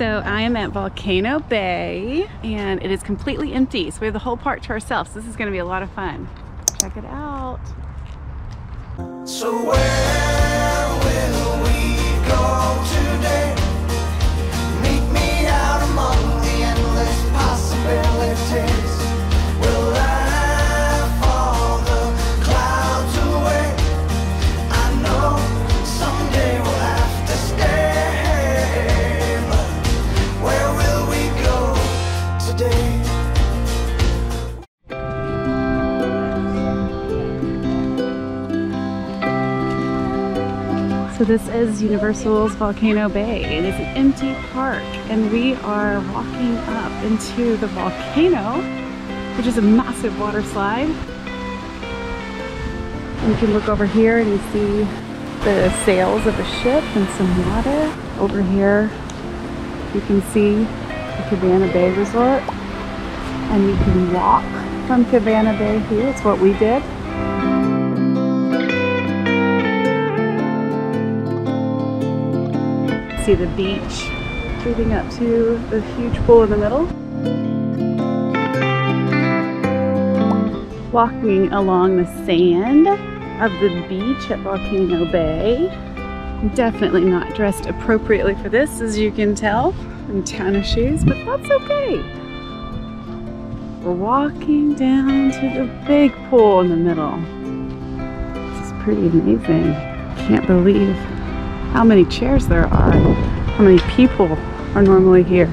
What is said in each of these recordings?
So I am at Volcano Bay and it is completely empty. So we have the whole park to ourselves. This is gonna be a lot of fun. Check it out. So So this is Universal's Volcano Bay. It is an empty park and we are walking up into the volcano, which is a massive water slide. You can look over here and you see the sails of a ship and some water. Over here you can see the Cabana Bay Resort and you can walk from Cabana Bay here. It's what we did. See the beach leading up to the huge pool in the middle. Walking along the sand of the beach at Volcano Bay. Definitely not dressed appropriately for this, as you can tell. in tennis shoes, but that's okay. We're walking down to the big pool in the middle. This is pretty amazing. Can't believe how many chairs there are, how many people are normally here.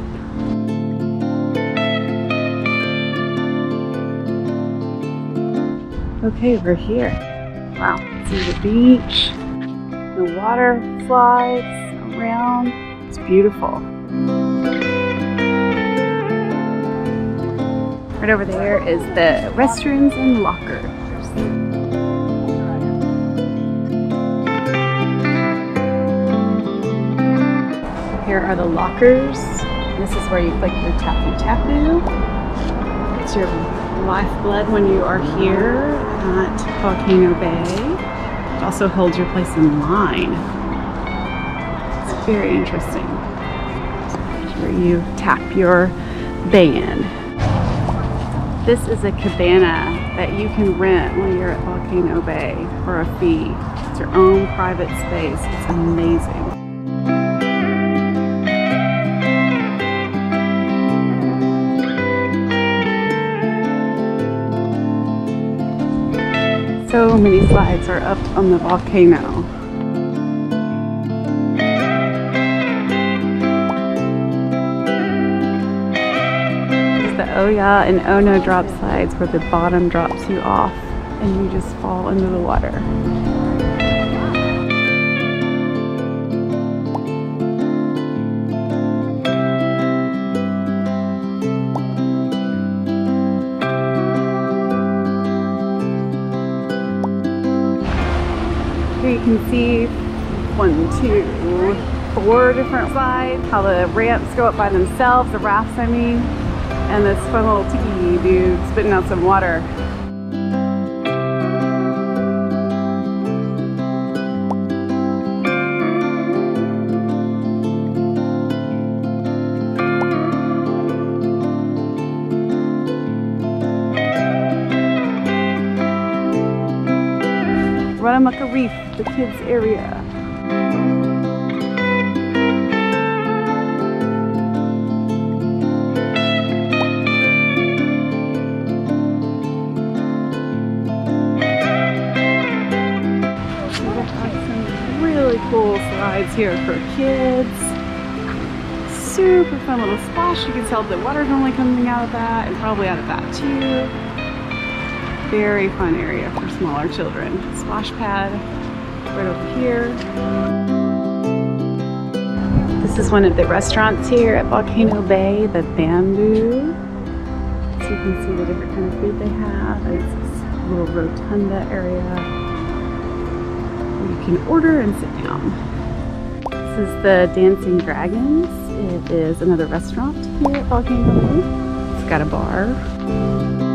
Okay, we're here. Wow, see the beach, the water slides around. It's beautiful. Right over there is the restrooms and lockers. Are the lockers. This is where you click your Tapu Tapu. It's your lifeblood when you are here at Volcano Bay. It also holds your place in line. It's very interesting. Where you tap your band. This is a cabana that you can rent when you're at Volcano Bay for a fee. It's your own private space. It's amazing. So many slides are up on the volcano. There's the oh Oya and oh Ono drop slides where the bottom drops you off and you just fall into the water. Can see one, two, four different slides, how the ramps go up by themselves, the rafts I mean, and this fun little tiki dude spitting out some water. Runamukka Reef, the kids area. really cool slides here for kids. Super fun little splash. You can tell the water's only coming out of that and probably out of that too. Very fun area smaller children. Splash pad right over here. This is one of the restaurants here at Volcano Bay, the Bambu. So you can see the different kind of food they have. It's this little rotunda area where you can order and sit down. This is the Dancing Dragons. It is another restaurant here at Volcano Bay. It's got a bar.